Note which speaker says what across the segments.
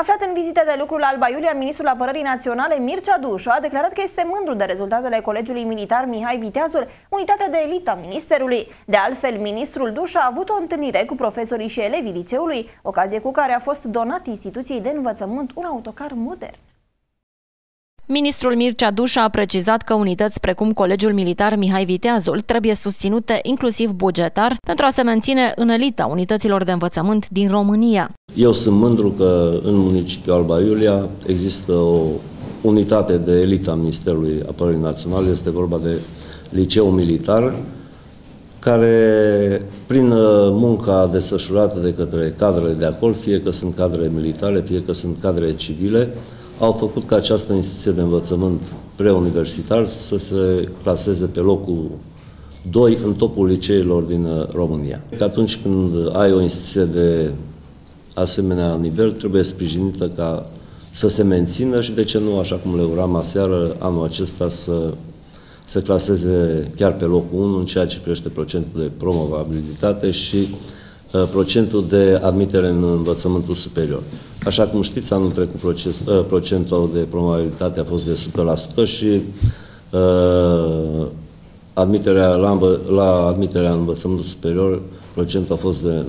Speaker 1: Aflat în vizită de lucru la Alba Iulia, ministrul apărării naționale Mircea Dușu a declarat că este mândru de rezultatele Colegiului Militar Mihai Viteazul, unitatea de elită a ministerului. De altfel, ministrul Dușu a avut o întâlnire cu profesorii și elevii liceului, ocazie cu care a fost donat instituției de învățământ un autocar modern.
Speaker 2: Ministrul Mircea Dușa a precizat că unități precum Colegiul Militar Mihai Viteazul trebuie susținute inclusiv bugetar pentru a se menține în elita unităților de învățământ din România.
Speaker 3: Eu sunt mândru că în municipiul Alba Iulia există o unitate de elită a Ministerului Apărării Naționale, este vorba de liceu militar, care prin uh, munca desfășurată de către cadrele de acolo, fie că sunt cadre militare, fie că sunt cadre civile, au făcut ca această instituție de învățământ preuniversitar să se claseze pe locul 2 în topul liceilor din uh, România. Că atunci când ai o instituție de asemenea nivel, trebuie sprijinită ca să se mențină și de ce nu, așa cum le uram aseară, anul acesta să se claseze chiar pe locul 1 în ceea ce privește procentul de promovabilitate și uh, procentul de admitere în învățământul superior. Așa cum știți, anul trecut proces, uh, procentul de probabilitate a fost de 100% și uh, admiterea la, la admiterea în învățământul superior procentul a fost de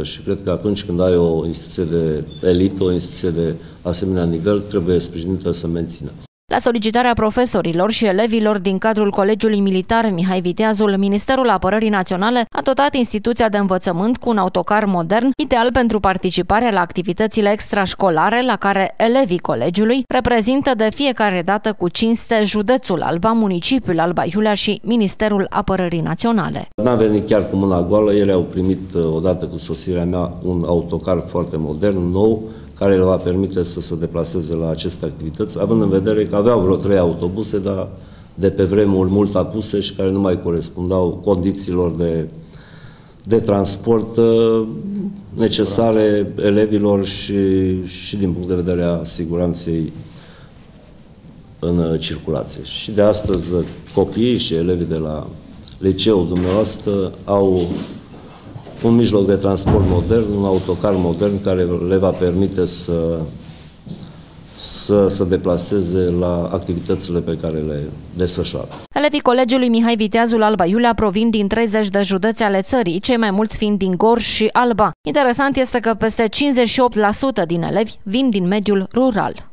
Speaker 3: 98% și cred că atunci când ai o instituție de elită, o instituție de asemenea nivel, trebuie sprijinită să mențină.
Speaker 2: La solicitarea profesorilor și elevilor din cadrul Colegiului Militar Mihai Viteazul, Ministerul Apărării Naționale a dotat instituția de învățământ cu un autocar modern, ideal pentru participarea la activitățile extrașcolare la care elevii colegiului reprezintă de fiecare dată cu cinste județul Alba, municipiul Alba Iulia și Ministerul Apărării Naționale.
Speaker 3: N-am venit chiar cu mâna goală, ele au primit odată cu sosirea mea un autocar foarte modern, nou, care le va permite să se deplaseze la aceste activități, având în vedere că aveau vreo trei autobuse, dar de pe vremuri mult apuse și care nu mai corespundau condițiilor de, de transport uh, necesare elevilor și, și din punct de vedere a siguranței în uh, circulație. Și de astăzi copiii și elevii de la liceul dumneavoastră au un mijloc de transport modern, un autocar modern care le va permite să să se deplaseze la activitățile pe care le desfășoară.
Speaker 2: Elevii Colegiului Mihai Viteazul Alba Iulia provin din 30 de județe ale țării, cei mai mulți fiind din Gorj și Alba. Interesant este că peste 58% din elevi vin din mediul rural.